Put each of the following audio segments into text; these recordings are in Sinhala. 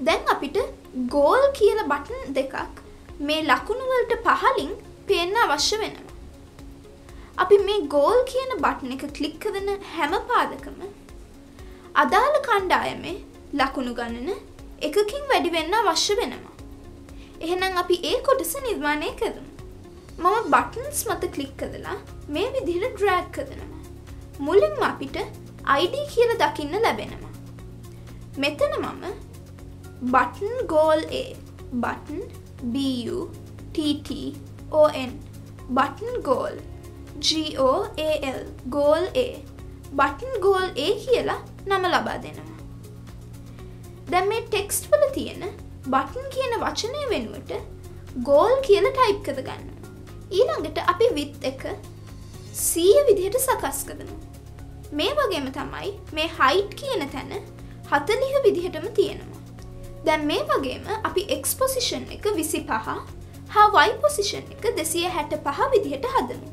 දැන් අපිට ගෝල් කියල බටන් දෙකක් මේ ලකුණුවලට පහලින් පේන්න අවශ්‍ය වෙනවා. අපි මේ ගෝල් කියන බටන එක කලික් කරන හැම පාදකම අදාළ කණ්ඩායමේ ලකුණු ගණන එකකින් වැඩි වෙන්න අවශ්‍ය වෙනවා. එහෙනම් අපි ඒ කොටස නිර්මාණය කරමු. මම බටන්ස් මත කලික් කදලා මේ විදිහට ඩ්‍රෑග් කදනවා. මුලින්ම අපිට ID කියල දකින්න ලැබෙනවා. මෙතන මම button goal A button BU TT ON button goal GOAL goal A button goal A කියලා නම ලබා දෙනවා. දැන් මේ ටෙක්ස්ට් වල තියෙන බටන් කියන වචනය වෙනුවට ගෝල් කියල ටයිප් කද ගන්න. ඊළඟට අපි විත් එක සීය විදිහට සකස් කදමු. මේ වගේම තමයි මේ හයිට් කියන තැන හතලිහ විදිහටම තියෙනවා. දැන් මේ වගේම අපි එක්ස්පොසිෂන් එක විසි පහ හා වයි පොසිෂන් එක දෙසිය හැට පහ විදිහට හදමු.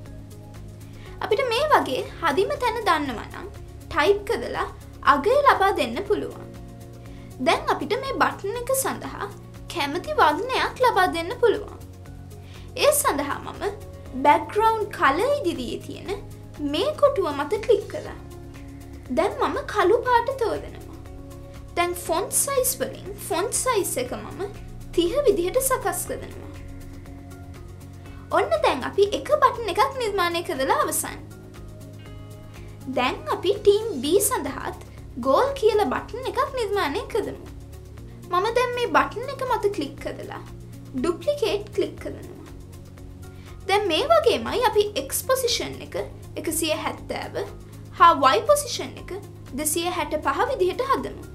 අපිට මේ වගේ හදිම තැන දන්නවනම් ටයිප් කදලා අගය ලබා දෙන්න පුළුවන්. දැන් අපිට මේ බටන එක සඳහා කැමති වර්ණයක් ලබා දෙන්න පුළුවන්. ඒ සඳහා මම බැක්ග්‍රවන්් කල ඉදිරියේ තියෙන මේ කොටුව මත කලික් කලා. දැන් මම කළු පාට තෝරනවා. දැන් ෆොන්ට් සයිස් වලින් ෆොන්ට් සයිස් එක මම තිහ විදිහට සකස් කරනවා. ඔන්න දැන් අපි එක බටන එකක් නිර්මාණය කරලා අවසන්. දැන් අපි ටීම් B සඳහාත් ගෝල් කියල බටන් එකක් නිර්මාණය කරමු. මම දැන් මේ බටන් එක මත කලික් කදලා ඩුප්ලිකේට් කලික් කරනවා. දැන් මේ වගේමයි අපි එක්ස්පොසිෂන් එක එකසිය හැත්තෑව හා වයි පොසිෂන් එක දෙසිය හැට පහ විදිහට හදමු.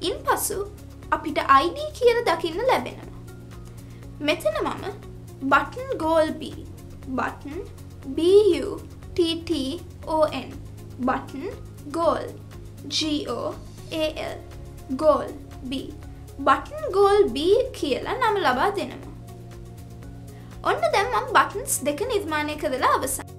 ඉන් පසු අපිට ID කියල දකින්න ලැබෙනවා. මෙතන මම button goal B button B U T T O N button goal G O A L goal B button goal B කියලා නම ලබා දෙනවා. ඔන්න දැන් මම buttons දෙක නිර්මාණය කරලා අවසන්.